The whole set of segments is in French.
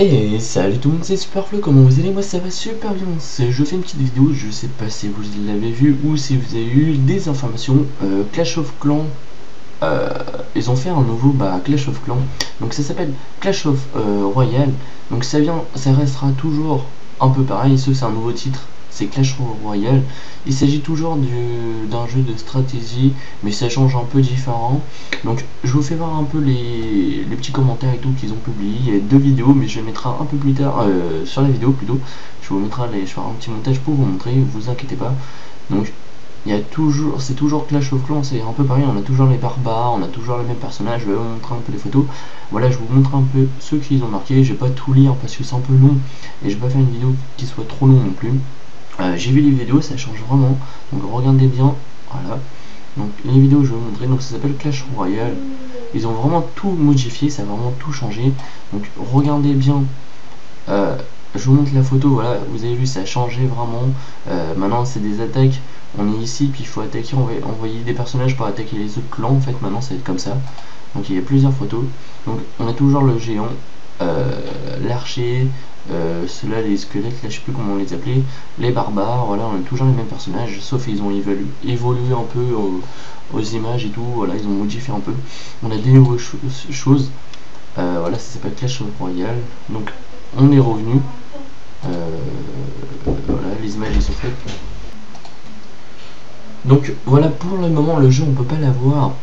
Et salut tout le monde, c'est Superflo, comment vous allez? Moi ça va super bien, je fais une petite vidéo, je sais pas si vous l'avez vu ou si vous avez eu des informations, euh, Clash of Clans, euh, ils ont fait un nouveau bah, Clash of Clans, donc ça s'appelle Clash of euh, Royale, donc ça vient, ça restera toujours un peu pareil, ce c'est un nouveau titre, c'est Clash Royale. Il s'agit toujours d'un jeu de stratégie, mais ça change un peu différent. Donc je vous fais voir un peu les, petits commentaires et tout qu'ils ont publié. Il y a deux vidéos, mais je les mettrai un peu plus tard, euh, sur la vidéo plutôt. Je vous mettrai les, je ferai un petit montage pour vous montrer, vous inquiétez pas. Donc il y a toujours, c'est toujours Clash of Clans, c'est un peu pareil, on a toujours les barbares, on a toujours les mêmes personnages, je vais vous montrer un peu les photos. Voilà, je vous montre un peu ceux qu'ils ont marqué, je vais pas tout lire parce que c'est un peu long, et je vais pas faire une vidéo qui soit trop longue non plus. Euh, j'ai vu les vidéos, ça change vraiment. Donc regardez bien. Voilà. Donc les vidéos je vais vous montrer. Donc ça s'appelle Clash Royale. Ils ont vraiment tout modifié, ça a vraiment tout changé. Donc regardez bien. Euh, je vous montre la photo, voilà, vous avez vu, ça a changé vraiment. Euh, maintenant, c'est des attaques. On est ici, puis il faut attaquer, envoyer des personnages pour attaquer les autres clans. En fait, maintenant, ça va être comme ça. Donc, il y a plusieurs photos. Donc, on a toujours le géant, l'archer, euh, ceux-là, les squelettes, là je sais plus comment on les appelait, les barbares, voilà, on a toujours les mêmes personnages, sauf ils ont évolué, évolué un peu aux, images et tout, voilà, ils ont modifié un peu. On a des nouvelles choses, euh, voilà, ça s'appelle Clash Royale, donc on est revenu, euh, voilà, les images sont faites. Donc voilà, pour le moment, le jeu on peut pas l'avoir.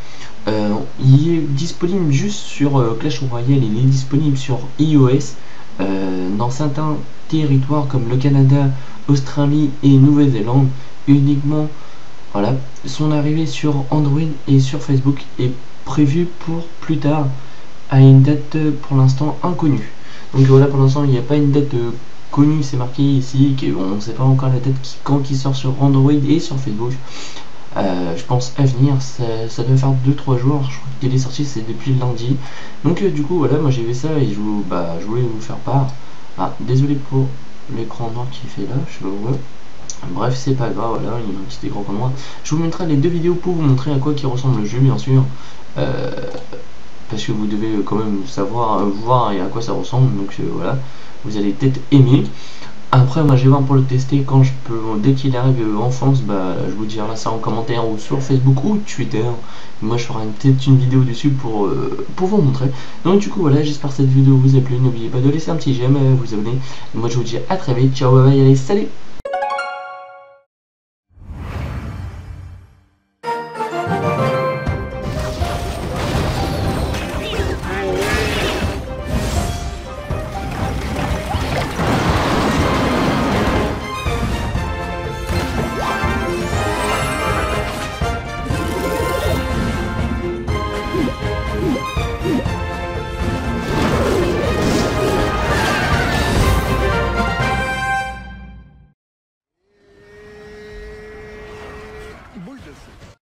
Il est disponible juste sur Clash Royale, il est disponible sur iOS, euh, dans certains territoires comme le Canada, Australie et Nouvelle-Zélande, uniquement voilà, son arrivée sur Android et sur Facebook est prévue pour plus tard à une date pour l'instant inconnue. Donc voilà, pour l'instant il n'y a pas une date connue, c'est marqué ici, on ne sait pas encore la date qui, quand il sort sur Android et sur Facebook. Euh, je pense à venir, ça, doit faire 2-3 jours, je crois qu'il est sorti c'est depuis lundi. Donc euh, du coup voilà, moi j'ai vu ça et je, vous, bah, je voulais vous faire part. Ah, désolé pour l'écran noir qui fait là, je sais pas. Bref, c'est pas grave, voilà, il y a un petit écran noir. Je vous mettrai les deux vidéos pour vous montrer à quoi qui ressemble le jeu, bien sûr. Euh, parce que vous devez quand même savoir, voir et à quoi ça ressemble, donc voilà, vous allez peut-être aimer. Après, moi, vais voir pour le tester quand je peux. Dès qu'il arrive en France, bah, je vous dirai ça en commentaire ou sur Facebook ou Twitter. Moi, je ferai peut-être une vidéo dessus pour, euh, pour vous montrer. Donc, du coup, voilà, j'espère que cette vidéo vous a plu. N'oubliez pas de laisser un petit j'aime, vous abonner. moi, je vous dis à très vite. Ciao, bye bye, allez, salut